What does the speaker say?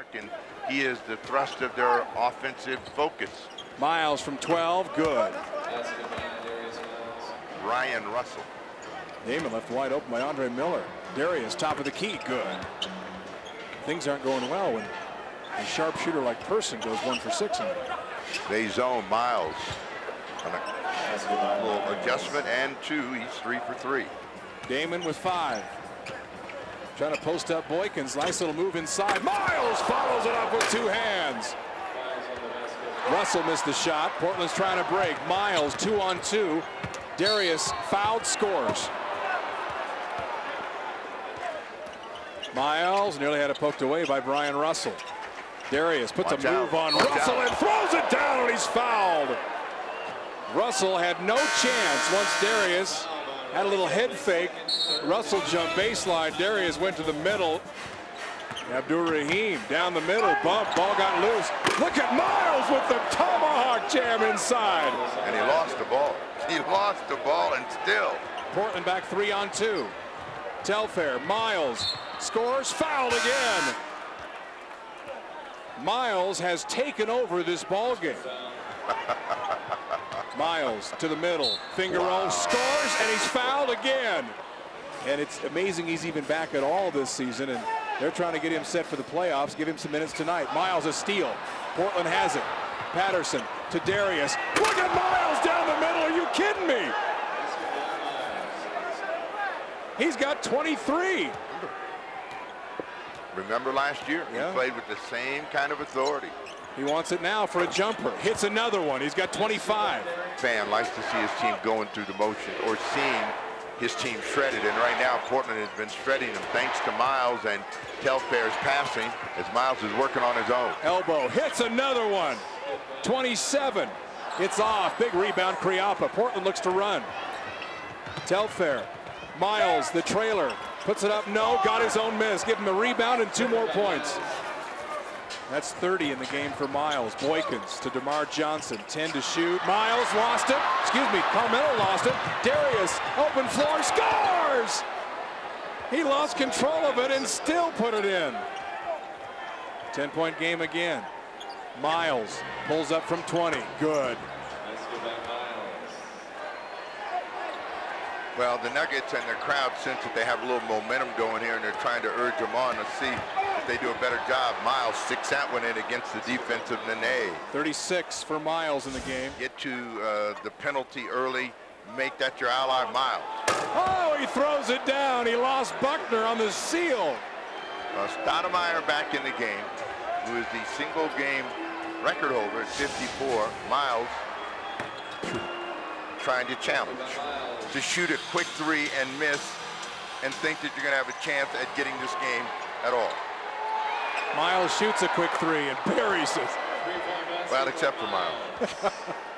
mark, and he is the thrust of their offensive focus. Miles from 12, good. Bryon Russell. Damon left wide open by Andre Miller. Darius, top of the key, good. Things aren't going well when a sharpshooter like Person goes one for six. In they zone Miles on a little adjustment and two. He's three for three. Damon with five. Trying to post up Boykins. Nice little move inside. Miles follows it up with two hands. Russell missed the shot. Portland's trying to break. Miles two on two. Darius fouled scores. Miles nearly had it poked away by Bryon Russell. Darius puts Watch a move out. on Watch Russell out. and throws it down and he's fouled. Russell had no chance once Darius had a little head fake. Russell jumped baseline. Darius went to the middle. Abdur-Rahim down the middle. Bump. Ball got loose. Look at Miles with the tomahawk jam inside. And he lost the ball. He lost the ball and still. Portland back three on two. Telfair. Miles scores. Fouled again. Miles has taken over this ball game. Miles to the middle. Finger wow. roll, scores, and he's fouled again. And it's amazing he's even back at all this season. And they're trying to get him set for the playoffs, give him some minutes tonight. Miles a steal. Portland has it. Patterson to Darius. Look at Miles down the middle. Are you kidding me? He's got 23. Remember last year? Yeah. He played with the same kind of authority. He wants it now for a jumper. Hits another one. He's got 25. Fan likes to see his team going through the motion or seeing his team shredded. And right now, Portland has been shredding them thanks to Miles and Telfair's passing as Miles is working on his own. Elbow hits another one. 27. It's off. Big rebound, Khryapa. Portland looks to run. Telfair. Miles, the trailer. Puts it up. No. Got his own miss. Give him a rebound and two more points. That's 30 in the game for Miles. Boykins to DerMarr Johnson. 10 to shoot. Miles lost it. Excuse me, Carmelo lost it. Darius, open floor, scores! He lost control of it and still put it in. 10-point game again. Miles pulls up from 20. Good. Well, the Nuggets and the crowd sense that they have a little momentum going here, and they're trying to urge them on to see if they do a better job. Miles sticks that one in against the defensive Nene. 36 for Miles in the game. Get to uh, the penalty early. Make that your ally, Miles. Oh, he throws it down. He lost Buckner on the seal. Uh, Stoudamire back in the game, who is the single game record holder at 54. Miles trying to challenge to shoot a quick three and miss and think that you're going to have a chance at getting this game at all. Miles shoots a quick three and buries it. Well, except for Miles.